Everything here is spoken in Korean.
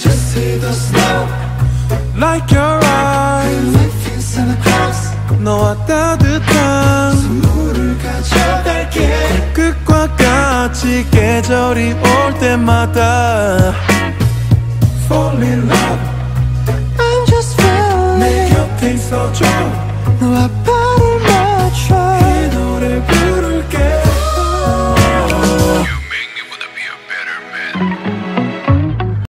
just see the snow Like your eyes Life in the cross 너와 따뜻한 선물을 가져갈게 끝과 같이 계절이 올 때마다 Fall in love I'm just falling 내 곁에 있어줘 너와 발을 맞춰 이 노래 부를게 You make me wanna be a better man